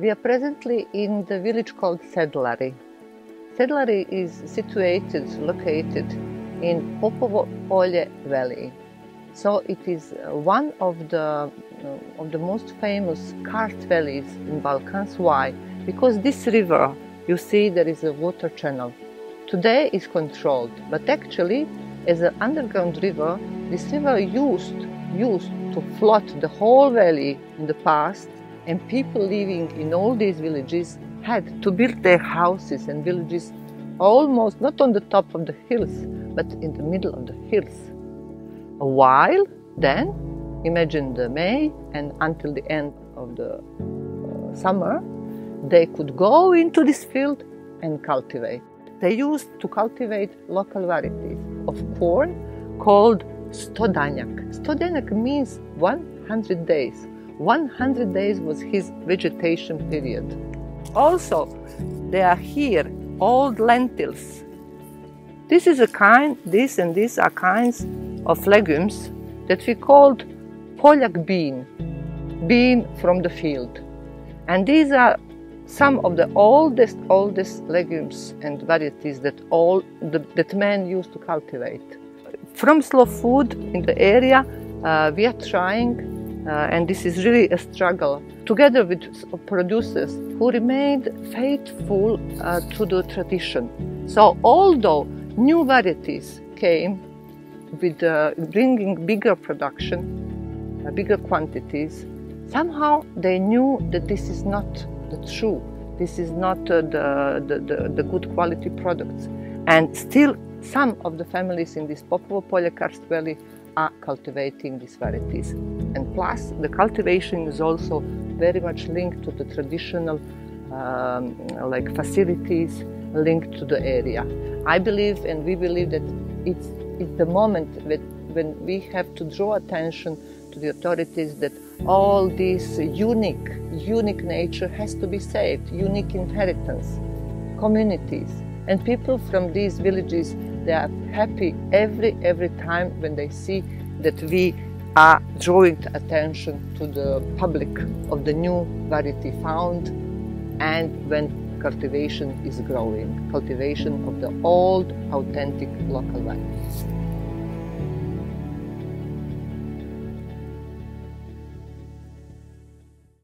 We are presently in the village called Sedlari. Sedlari is situated, located in Popovo Polje Valley. So it is uh, one of the uh, of the most famous karst valleys in Balkans. Why? Because this river, you see, there is a water channel. Today is controlled, but actually, as an underground river, this river used used to flood the whole valley in the past, and people living in all these villages had to build their houses and villages almost not on the top of the hills, but in the middle of the hills. A while then, imagine the May and until the end of the uh, summer, they could go into this field and cultivate. They used to cultivate local varieties of corn called Stodanjak. Stodanjak means 100 days. 100 days was his vegetation period. Also, there are here old lentils. This is a kind, this and these are kinds of legumes that we called Poljak bean, bean from the field. And these are some of the oldest, oldest legumes and varieties that all the, that men used to cultivate. From slow food in the area, uh, we are trying, and this is really a struggle, together with producers who remained faithful uh, to the tradition. So, although new varieties came with uh, bringing bigger production, uh, bigger quantities, somehow they knew that this is not the true. This is not uh, the, the, the, the, good quality products. And still, some of the families in this Popovo Polje Karst Valley are cultivating these varieties. And plus, the cultivation is also very much linked to the traditional um, like facilities linked to the area. I believe and we believe that it's, it's the moment that when we have to draw attention to the authorities that all this unique, unique nature has to be saved, unique inheritance, communities. And people from these villages, they are happy every, every time when they see that we are drawing attention to the public of the new variety found and when cultivation is growing, cultivation of the old, authentic local varieties.